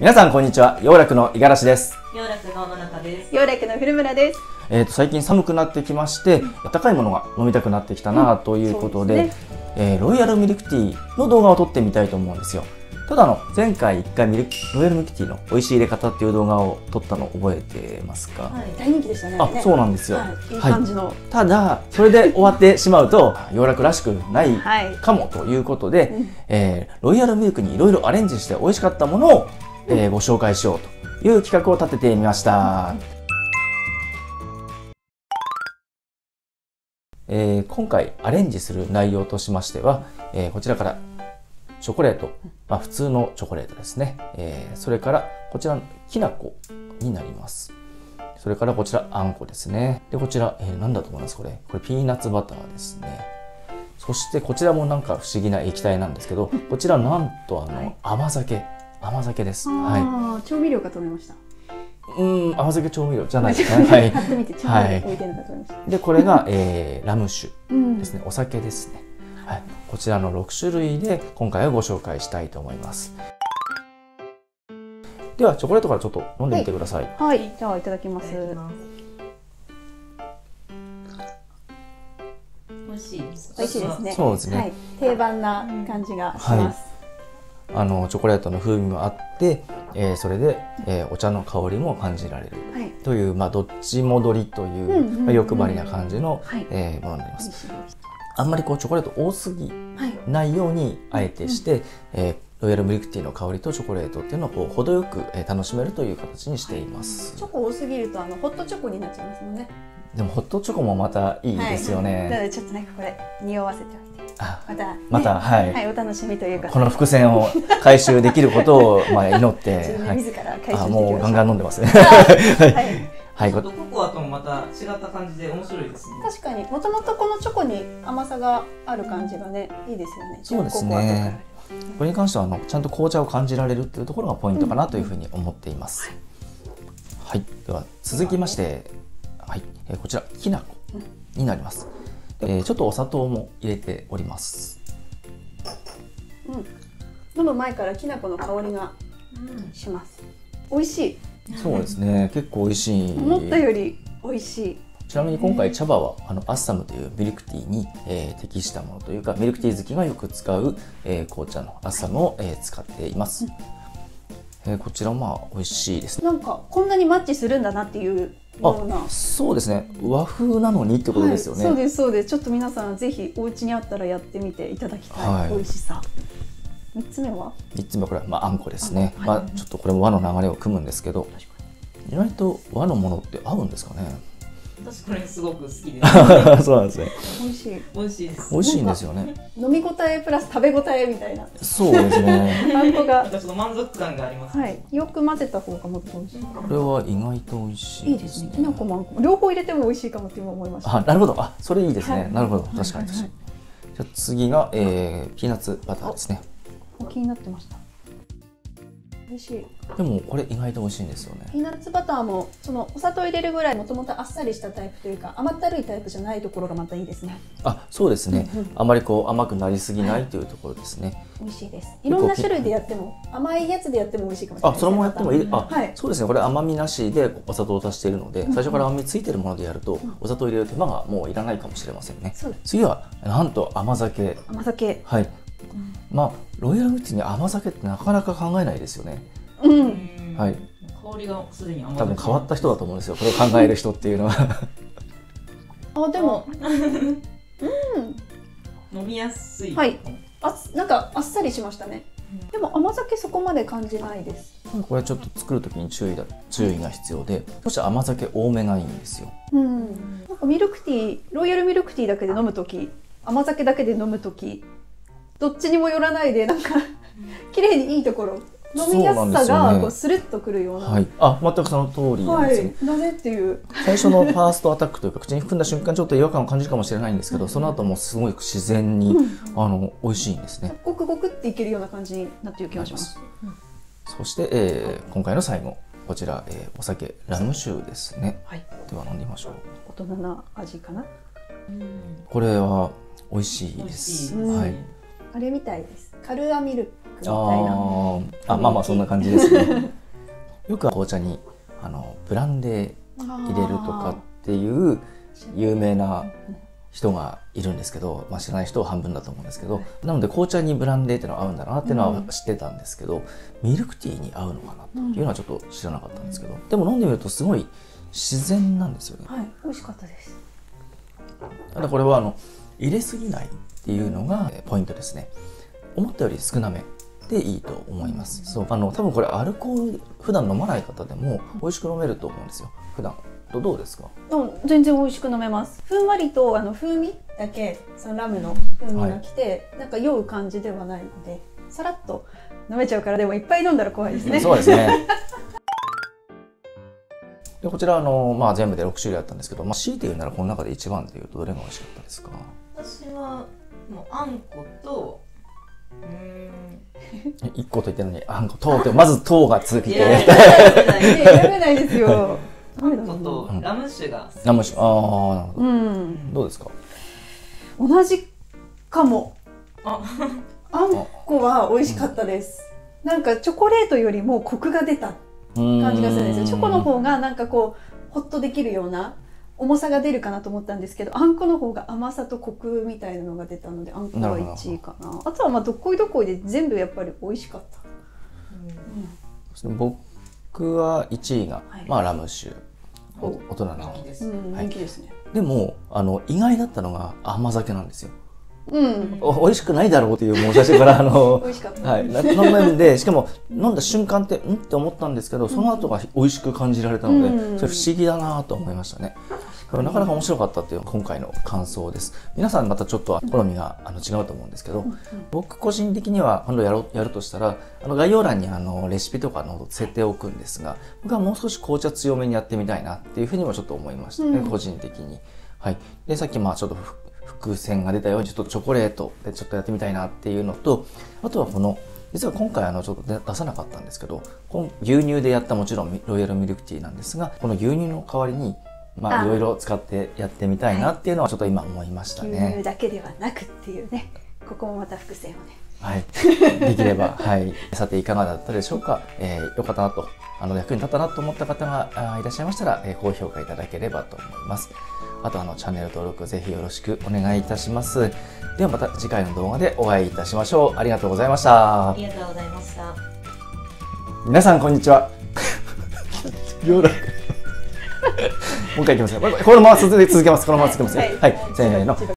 皆さんこんにちは。洋楽の五十嵐です。洋楽の野中です。洋楽の古村です。えっ、と最近寒くなってきまして、温かいものが飲みたくなってきたなということで,、そうですえーロイヤルミルクティーの動画を撮ってみたいと思うんですよ。ただあの前回1回ミルクロイヤルミルクティーの美味しい入れ方っていう動画を撮ったの覚えてますか？はい。大人気でしたね。あ、そううなんですよ。はい、いい感じの。ただそれで終わってしまうと洋楽らしくないはい。かもということで、うんえーロイヤルミルクにいろいろアレンジして美味しかったものを、えーご紹介しようという企画を立ててみました。えー今回アレンジする内容としましては、えーこちらからチョコレート、まあ、普通のチョコレートですね、えーそれからこちらきな粉になります。それからこちらあんこですね。でこちら、えー何だと思います？これ。これピーナッツバターですね。そしてこちらもなんか不思議な液体なんですけどこちらなんとあの、はい。甘酒甘酒です。はい。ああ、調味料かと思いました。うん甘酒調味料じゃないですね。はい。買ってみて調味料置いてるのかと思いました。でこれが、えーラム酒うん。ですね。お酒ですね、はい、こちらの6種類で今回はご紹介したいと思います。ではチョコレートからちょっと飲んでみてください、はい、じゃあいただきます。美味しいです。美味しいですね。そうですね。はい、定番な感じがします。あのチョコレートの風味もあって、えーそれで、えーお茶の香りも感じられる。はい。という、まあ、どっち戻りという、うんうんうんまあ欲張りな感じの、はい。えーものになります。あんまりこうチョコレート多すぎはい。ないようにあえてして、えーロイヤルミルクティーの香りとチョコレートっていうのをこう程よく、えー楽しめるという形にしています。チョコ多すぎるとあのホットチョコになっちゃいますもんね。でもホットチョコもまたいいですよね、なのでちょっとなんかこれ匂わせておいて、あまた、ね、またはい。はい、お楽しみというか。この伏線を回収できることを まあ祈って、自ら回収してきまあした。もうガンガン飲んでますね。はい。はい。ごちょっとココアともまた違った感じで面白いですね。確かにもともとこのチョコに甘さがある感じがねいいですよね。そうですね。これに関してはあのちゃんと紅茶を感じられるっていうところがポイントかなというふうに思っています、はい、では続きまして、はい。えーこちらきな粉になります、えーちょっとお砂糖も入れております。か飲む前からきな粉の香りがうん。します。美味しい。そうですね。結構美味しい。思ったより美味しい。ちなみに今回茶葉はあのアッサムというミルクティーに、えー適したものというかミルクティー好きがよく使う、えー紅茶のアッサムを、えー使っています、えーこちらもまあ美味しいですね。なんかこんなにマッチするんだなっていうようなあそうですね。和風なのにってことですよね、はい、そうですそうです。ちょっと皆さんぜひお家にあったらやってみていただきたい、はい。美味しさ。三つ目は？3つ目はこれは、まあ、あんこですね、はい。まあ、ちょっとこれも和の流れを組むんですけど意外と和のものって合うんですかね？私これすごく好きです。そうなんですね。美味しい。美味しいです。美味しいんですよね。飲み応えプラス食べ応えみたいな。そうですね。あんこが。ちょっと満足感があります。はい。よく混ぜた方がもっと美味しいこれは意外と美味しいいいですね。きな粉もあんこ。も両方入れても美味しいかもって今思いましたあなるほど。あそれいいですね、はい。なるほど。はい。確かに。確かに、はいじゃあ次が、えーピーナッツバターですね。気になってました美味しい。でもこれ意外と美味しいんですよね。ピーナッツバターもそのお砂糖入れるぐらいもともとあっさりしたタイプというか甘ったるいタイプじゃないところがまたいいですね。あそうですね、うんうん。あまりこう甘くなりすぎないというところですね、美味しいです。いろんな種類でやっても甘いやつでやっても美味しいかもしれない。あそのままやってもいい、ね。あ、はい。そうですね。これ甘みなしでお砂糖を足しているので、ん最初から甘みついてるものでやると、お砂糖入れる手間がもういらないかもしれませんね。そうです。次はなんと甘酒。甘酒。はい、まあロイヤルフッチに甘酒ってなかなか考えないですよね。うん。うんはい。香りがすでに甘多分変わった人だと思うんですよ。これを考える人っていうのは。あでも。飲みやすい。はい。あなんかあっさりしましたね。でも甘酒そこまで感じないです。これちょっと作る時に注意だ注意が必要でそして甘酒多めがいいんですよ。うん。なんかミルクティーロイヤルミルクティーだけで飲む時甘酒だけで飲む時どっちにもよらないでなんか綺麗にいいところ。飲みやすさがね。こうスルッとくるような。はい。あ全くその通りなんはですよね、い、なぜっていう。最初のファーストアタックというか口に含んだ瞬間ちょっと違和感を感じるかもしれないんですけどその後もすごい自然に、あの美味しいんですね。ごくごくっていけるような感じになっている気がします。そして、えー今回の最後こちら、えーお酒ラム酒ですね。はい、では飲んでみましょう。大人な味かな。うん。これは美味しいです。はいあれみたいです。カルアミルクみたいな。あまあまあそんな感じですね。よく紅茶にあのブランデー入れるとかっていう有名な人がいるんですけど、まあ、知らない人は半分だと思うんですけどなので紅茶にブランデーってのは合うんだなっていうのは知ってたんですけど、ミルクティーに合うのかなというのはちょっと知らなかったんですけど、でも飲んでみるとすごい自然なんですよね。はい美味しかったです。ただこれはあの入れすぎないっていうのがえーポイントですね。思ったより少なめでいいと思います、そうあの多分これアルコール普段飲まない方でも美味しく飲めると思うんですよ。普段。どどうですか？全然美味しく飲めます。ふんわりとあの風味だけそのラムの風味が来て、なんか酔う感じではないのでさらっと飲めちゃうからでもいっぱい飲んだら怖いですね。そうですね。でこちらあの、まあ、全部で6種類あったんですけど、まあ、強いて言うならこの中で一番でいうとどれが美味しかったですか？私はもうあんことうーん1個と言ってるのにあんこ糖ってまず糖が続きいて選べないですよ。あんことラム酒が好きラム酒。ああなるほど。うん。どうですか？同じかも。あ。あんこは美味しかったです、なんかチョコレートよりもコクが出た感感じがするんですよ。チョコの方がなんかこうホッとできるような重さが出るかなと思ったんですけどあんこの方が甘さとコクみたいなのが出たのであんこは1位かな。あとはまあどっこいどっこいで全部やっぱり美味しかった、僕は1位が、はい。まあ、ラム酒。大人の。人気です。うん、はい。人気ですね、でもあの意外だったのが甘酒なんですよ。うん。お美味しくないだろうっていうもう最初からあの はい、な飲むんでしかも飲んだ瞬間ってん？って思ったんですけどその後が美味しく感じられたので、うん。それ不思議だなと思いましたね。これなかなか面白かったっていう今回の感想です。皆さんまたちょっと好みがあの違うと思うんですけど、僕個人的には今度やろうやるとしたらあの概要欄にあのレシピとかの設定を置くんですが僕はもう少し紅茶強めにやってみたいなっていうふうにもちょっと思いましたね、うん個人的に。はい、でさっきまあちょっとふ伏線が出たようにちょっとチョコレートでちょっとやってみたいなっていうのとあとはこの実は今回あのちょっと出出さなかったんですけどこの牛乳でやったもちろんロイヤルミルクティーなんですがこの牛乳の代わりにまああ。いろいろ使ってやってみたいなっていうのはちょっと今思いました牛ね乳。だけではなくっていうね。ここもまた伏線をね。はい、できれば、はい、さていかがだったでしょうか、えー、よかったなと。あの役に立ったなと思った方がいらっしゃいましたら、えー高評価いただければと思います。あとあのチャンネル登録ぜひよろしくお願いいたします。ではまた次回の動画でお会いいたしましょう。ありがとうございました。ありがとうございました。皆さんこんにちは もう一回いきますねこのまま続け続けます。このまま続けますねはい。はい、せーの